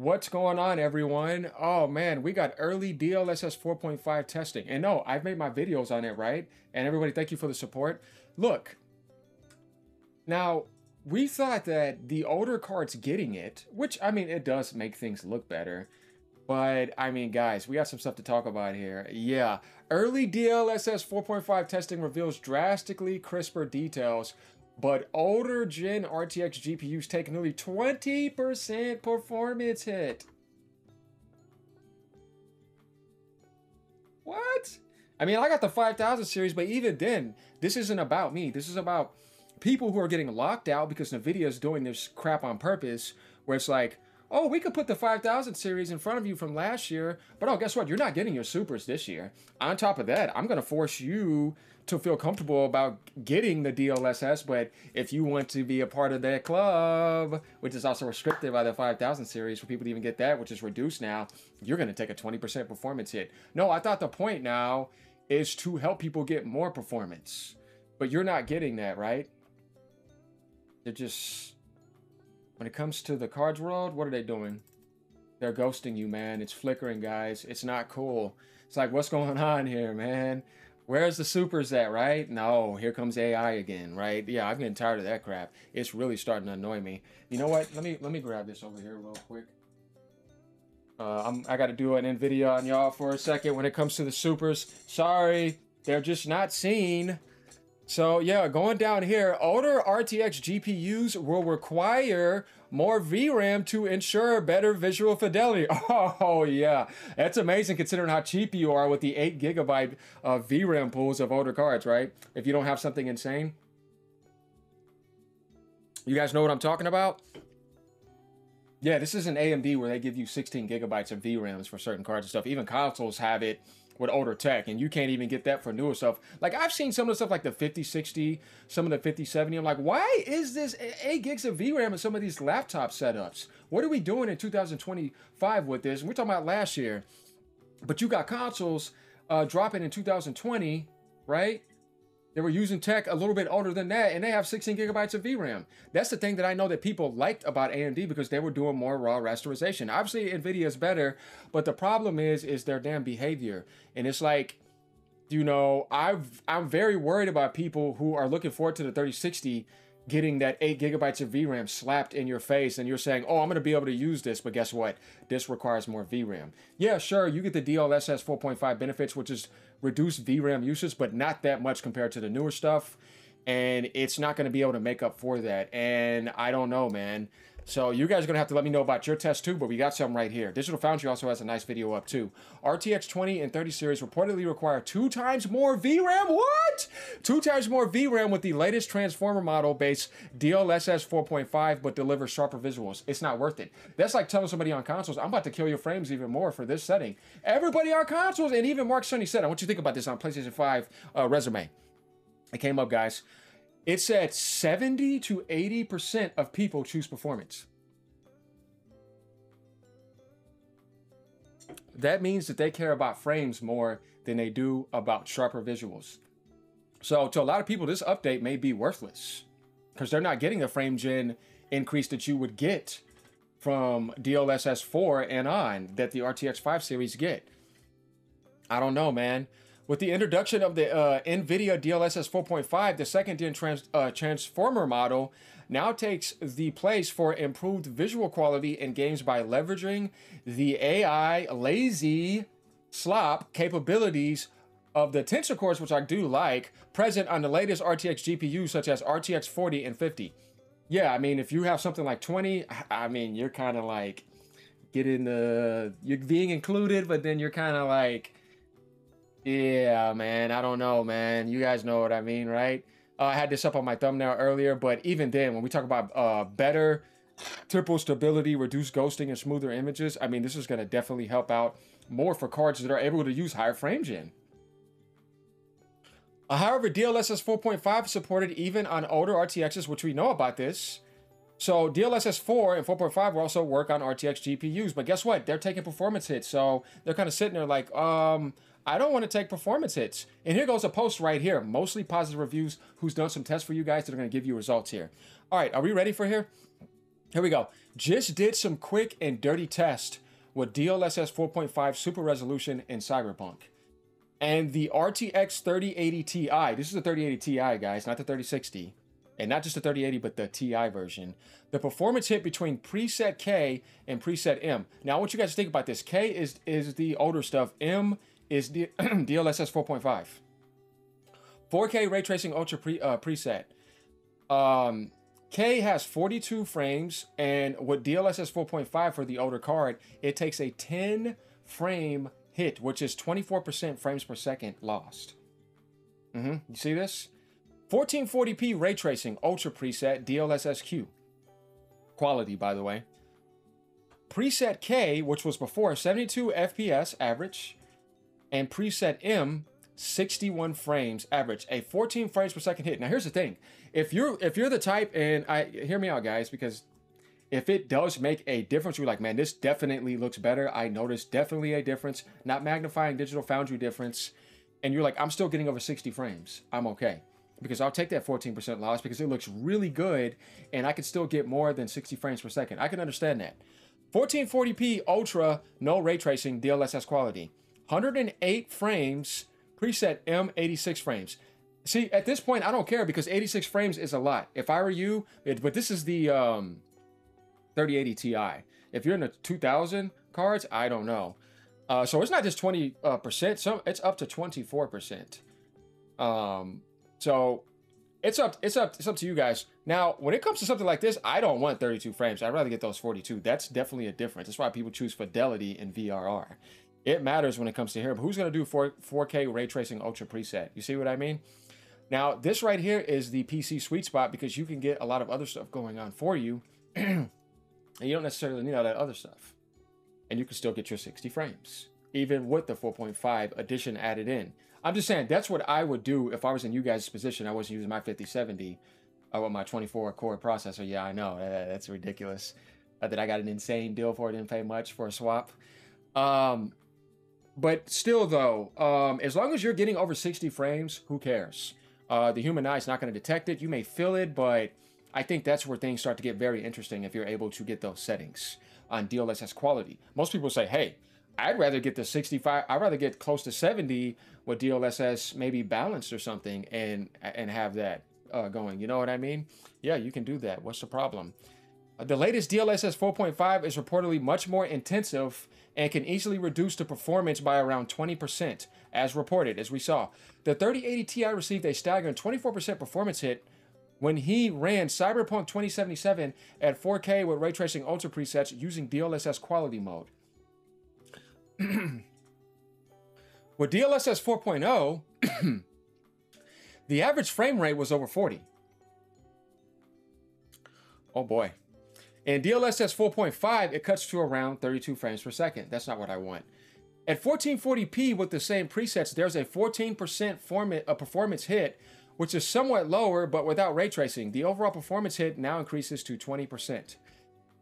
What's going on, everyone? Oh man, we got early DLSS 4.5 testing. And no, I've made my videos on it, right? And everybody, thank you for the support. Look, now we thought that the older cards getting it, which I mean, it does make things look better. But I mean, guys, we got some stuff to talk about here. Yeah, early DLSS 4.5 testing reveals drastically crisper details but older gen RTX GPUs take nearly 20% performance hit. What? I mean, I got the 5000 series, but even then, this isn't about me. This is about people who are getting locked out because NVIDIA is doing this crap on purpose, where it's like, oh, we could put the 5000 series in front of you from last year, but oh, guess what? You're not getting your supers this year. On top of that, I'm going to force you to feel comfortable about getting the DLSS, but if you want to be a part of that club, which is also restricted by the 5000 series for people to even get that, which is reduced now, you're going to take a 20% performance hit. No, I thought the point now is to help people get more performance, but you're not getting that, right? They're just when it comes to the cards world, what are they doing? They're ghosting you, man. It's flickering, guys. It's not cool. It's like, what's going on here, man? Where's the supers at, right? No, here comes AI again, right? Yeah, I'm getting tired of that crap. It's really starting to annoy me. You know what? Let me let me grab this over here real quick. Uh, I'm, I got to do an NVIDIA on y'all for a second when it comes to the supers. Sorry, they're just not seen. So yeah, going down here, older RTX GPUs will require more VRAM to ensure better visual fidelity. Oh yeah, that's amazing considering how cheap you are with the eight gigabyte VRAM pools of older cards, right? If you don't have something insane. You guys know what I'm talking about? Yeah, this is an AMD where they give you 16 gigabytes of VRAMs for certain cards and stuff. Even consoles have it with older tech, and you can't even get that for newer stuff. Like I've seen some of the stuff like the 5060, some of the 5070. I'm like, why is this 8 gigs of VRAM in some of these laptop setups? What are we doing in 2025 with this? And we're talking about last year, but you got consoles uh, dropping in 2020, right? They were using tech a little bit older than that, and they have 16 gigabytes of VRAM. That's the thing that I know that people liked about AMD because they were doing more raw rasterization. Obviously, NVIDIA is better, but the problem is, is their damn behavior. And it's like, you know, I've I'm very worried about people who are looking forward to the 3060 getting that 8 gigabytes of VRAM slapped in your face and you're saying, oh, I'm going to be able to use this, but guess what? This requires more VRAM. Yeah, sure, you get the DLSS 4.5 benefits, which is reduced VRAM usage, but not that much compared to the newer stuff. And it's not going to be able to make up for that. And I don't know, man. So you guys are going to have to let me know about your test too, but we got some right here. Digital Foundry also has a nice video up too. RTX 20 and 30 series reportedly require two times more VRAM. What? Two times more VRAM with the latest transformer model based DLSS 4.5, but delivers sharper visuals. It's not worth it. That's like telling somebody on consoles, I'm about to kill your frames even more for this setting. Everybody on consoles, and even Mark Cerny said, I want you to think about this on PlayStation 5 uh, resume. It came up, guys. It said 70 to 80% of people choose performance. That means that they care about frames more than they do about sharper visuals. So, to a lot of people, this update may be worthless because they're not getting the frame gen increase that you would get from DLSS 4 and on that the RTX 5 series get. I don't know, man. With the introduction of the uh, NVIDIA DLSS 4.5, the second gen trans- uh, transformer model now takes the place for improved visual quality in games by leveraging the AI lazy slop capabilities of the tensor cores, which I do like, present on the latest RTX GPUs such as RTX 40 and 50. Yeah, I mean, if you have something like 20, I mean, you're kind of like getting the, you're being included, but then you're kind of like, yeah, man. I don't know, man. You guys know what I mean, right? Uh, I had this up on my thumbnail earlier, but even then, when we talk about uh, better triple stability, reduced ghosting, and smoother images, I mean, this is going to definitely help out more for cards that are able to use higher frame gen. Uh, however, DLSS 4.5 supported even on older RTXs, which we know about this. So DLSS 4 and 4.5 will also work on RTX GPUs, but guess what? They're taking performance hits, so they're kind of sitting there like, um, I don't want to take performance hits. And here goes a post right here, mostly positive reviews, who's done some tests for you guys that are going to give you results here. All right, are we ready for here? Here we go. Just did some quick and dirty test with DLSS 4.5 super resolution in Cyberpunk. And the RTX 3080 Ti, this is the 3080 Ti, guys, not the 3060. And not just the 3080, but the Ti version. The performance hit between preset K and preset M. Now, I want you guys to think about this. K is, is the older stuff. M is DLSS 4.5. 4K ray tracing ultra pre, uh, preset. Um, K has 42 frames, and with DLSS 4.5 for the older card, it takes a 10 frame hit, which is 24% frames per second lost. Mm-hmm. You see this? 1440p ray tracing ultra preset DLSS Q. Quality, by the way. Preset K, which was before 72 FPS average, and preset M 61 frames average, a 14 frames per second hit. Now here's the thing. If you're if you're the type and I hear me out guys because if it does make a difference, you're like, man, this definitely looks better. I noticed definitely a difference, not magnifying digital foundry difference. And you're like, I'm still getting over 60 frames. I'm okay. Because I'll take that 14% loss because it looks really good and I can still get more than 60 frames per second. I can understand that. 1440p ultra, no ray tracing, DLSS quality. 108 frames preset M86 frames. See, at this point, I don't care because 86 frames is a lot. If I were you, it, but this is the um, 3080 Ti. If you're in the 2000 cards, I don't know. Uh, so it's not just 20 uh, percent. So it's up to 24 percent. Um, so it's up. It's up. It's up to you guys. Now, when it comes to something like this, I don't want 32 frames. I'd rather get those 42. That's definitely a difference. That's why people choose fidelity in VRR it matters when it comes to here. But who's going to do 4, 4K ray tracing ultra preset? You see what I mean? Now, this right here is the PC sweet spot because you can get a lot of other stuff going on for you. and you don't necessarily need all that other stuff. And you can still get your 60 frames, even with the 4.5 addition added in. I'm just saying, that's what I would do if I was in you guys' position. I wasn't using my 5070 uh, with my 24 core processor. Yeah, I know. Uh, that's ridiculous. Uh, that I got an insane deal for it, didn't pay much for a swap. Um, but still, though, um, as long as you're getting over 60 frames, who cares? Uh, the human eye is not going to detect it. You may feel it, but I think that's where things start to get very interesting if you're able to get those settings on DLSS quality. Most people say, hey, I'd rather get the 65, I'd rather get close to 70 with DLSS maybe balanced or something and and have that uh, going. You know what I mean? Yeah, you can do that. What's the problem? The latest DLSS 4.5 is reportedly much more intensive and can easily reduce the performance by around 20%, as reported, as we saw. The 3080 Ti received a staggering 24% performance hit when he ran Cyberpunk 2077 at 4K with ray tracing ultra presets using DLSS quality mode. with DLSS 4.0, the average frame rate was over 40. Oh boy. In DLSS 4.5, it cuts to around 32 frames per second. That's not what I want. At 1440p with the same presets, there's a 14% form- a performance hit, which is somewhat lower, but without ray tracing. The overall performance hit now increases to 20%.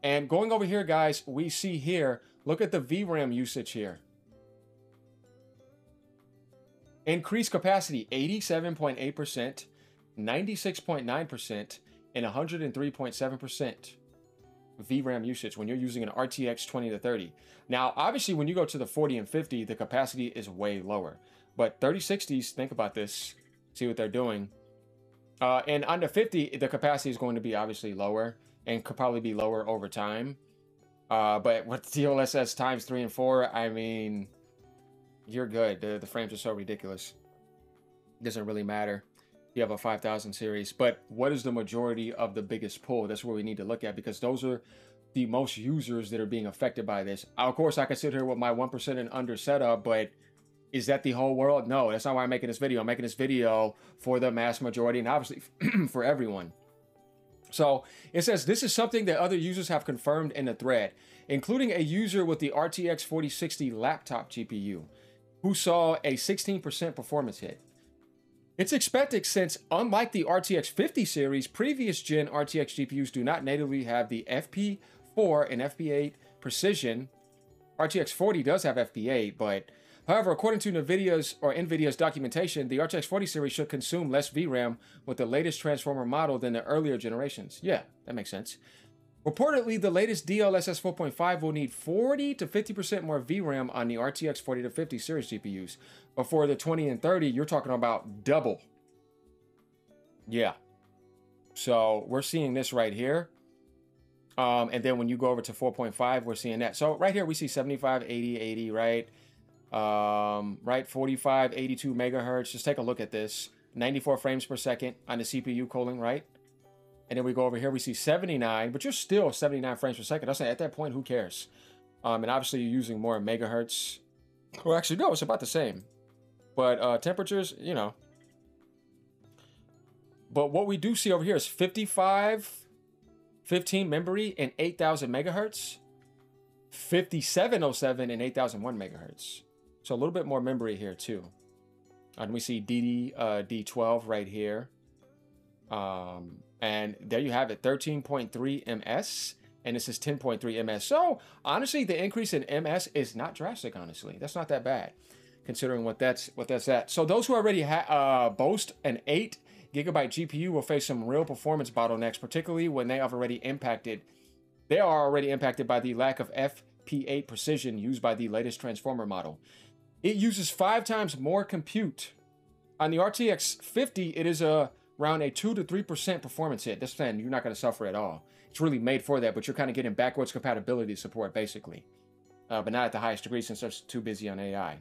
And going over here, guys, we see here, look at the VRAM usage here. Increased capacity 87.8%, 96.9%, and 103.7%. VRAM usage when you're using an RTX 20 to 30. Now, obviously, when you go to the 40 and 50, the capacity is way lower. But 3060s, think about this, see what they're doing. Uh, and the 50, the capacity is going to be obviously lower and could probably be lower over time. Uh, but with DLSS times three and four, I mean, you're good. The, the frames are so ridiculous. Doesn't really matter you have a 5000 series. But what is the majority of the biggest pull? That's where we need to look at because those are the most users that are being affected by this. Of course, I can sit here with my 1% and under setup, but is that the whole world? No, that's not why I'm making this video. I'm making this video for the mass majority and obviously for everyone. So it says this is something that other users have confirmed in the thread, including a user with the RTX 4060 laptop GPU who saw a 16% performance hit. It's expected since, unlike the RTX 50 series, previous gen RTX GPUs do not natively have the FP4 and FP8 precision. RTX 40 does have FP8, but however, according to NVIDIA's or NVIDIA's documentation, the RTX 40 series should consume less VRAM with the latest transformer model than the earlier generations. Yeah, that makes sense. Reportedly, the latest DLSS 4.5 will need 40 to 50% more VRAM on the RTX 40 to 50 series GPUs. But for the 20 and 30, you're talking about double. Yeah. So we're seeing this right here. Um, and then when you go over to 4.5, we're seeing that. So right here, we see 75, 80, 80, right? Um, right, 45, 82 megahertz. Just take a look at this. 94 frames per second on the CPU cooling, right? And then we go over here, we see 79, but you're still 79 frames per second. I say at that point, who cares? Um, and obviously you're using more megahertz. Well, actually, no, it's about the same. But uh, temperatures, you know. But what we do see over here is 55, 15 memory and 8,000 megahertz. 5707 and 8001 megahertz. So a little bit more memory here too. And we see DD uh, D12 right here. Um, and there you have it, 13.3 ms. And this is 10.3 ms. So honestly, the increase in ms is not drastic, honestly. That's not that bad, considering what that's what that's at. So those who already uh, boast an 8 gigabyte GPU will face some real performance bottlenecks, particularly when they have already impacted. They are already impacted by the lack of FP8 precision used by the latest transformer model. It uses five times more compute. On the RTX 50, it is a around a 2 to 3% performance hit. This fan, you're not going to suffer at all. It's really made for that, but you're kind of getting backwards compatibility support, basically. Uh, but not at the highest degree since they're too busy on AI.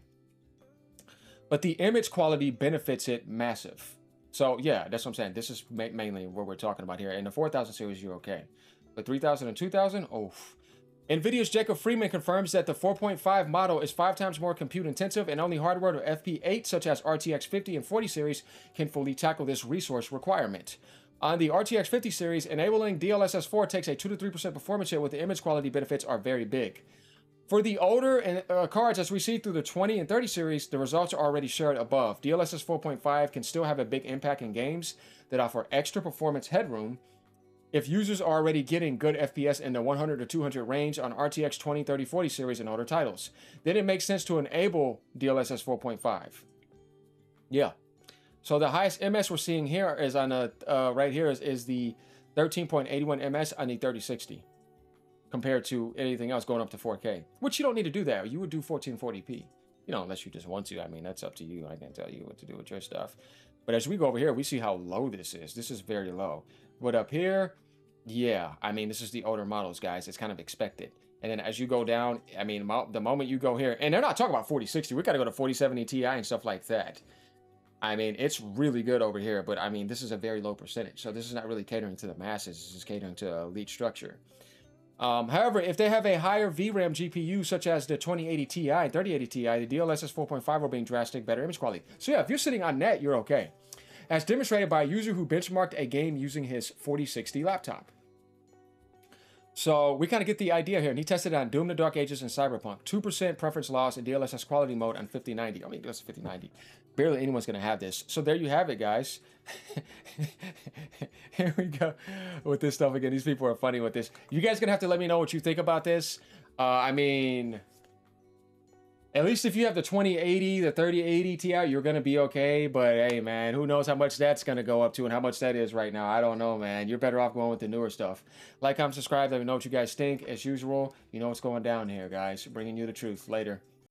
But the image quality benefits it massive. So yeah, that's what I'm saying. This is ma- mainly what we're talking about here. In the 4000 series, you're okay. The 3000 and 2000, oh, NVIDIA's Jacob Freeman confirms that the 4.5 model is five times more compute intensive and only hardware to FP8 such as RTX 50 and 40 series can fully tackle this resource requirement. On the RTX 50 series, enabling DLSS 4 takes a 2 to 3% performance hit with the image quality benefits are very big. For the older uh, cards, as we see through the 20 and 30 series, the results are already shared above. DLSS 4.5 can still have a big impact in games that offer extra performance headroom if users are already getting good FPS in the 100 to 200 range on RTX 20, 30, 40 series and older titles, then it makes sense to enable DLSS 4.5. Yeah. So the highest MS we're seeing here is on a uh, right here is, is the 13.81 MS on the 3060 compared to anything else going up to 4K, which you don't need to do that. You would do 1440p, you know, unless you just want to. I mean, that's up to you. I can't tell you what to do with your stuff. But as we go over here, we see how low this is. This is very low. But up here, yeah, I mean, this is the older models, guys. It's kind of expected. And then as you go down, I mean, the moment you go here, and they're not talking about 4060, we got to go to 4070 Ti and stuff like that. I mean, it's really good over here, but I mean, this is a very low percentage. So this is not really catering to the masses. This is catering to elite structure. Um, however, if they have a higher VRAM GPU, such as the 2080 Ti and 3080 Ti, the DLSS 4.5 will bring drastic better image quality. So yeah, if you're sitting on net, you're okay as demonstrated by a user who benchmarked a game using his 4060 laptop. So we kind of get the idea here. And he tested it on Doom the Dark Ages and Cyberpunk. 2% preference loss in DLSS quality mode on 5090. I mean, that's 5090. Barely anyone's going to have this. So there you have it, guys. here we go with this stuff again. These people are funny with this. You guys going to have to let me know what you think about this. Uh, I mean, at least if you have the 2080, the 3080 Ti, you're gonna be okay. But hey, man, who knows how much that's gonna go up to and how much that is right now? I don't know, man. You're better off going with the newer stuff. Like, comment, subscribe. Let me know what you guys think. As usual, you know what's going down here, guys. Bringing you the truth later.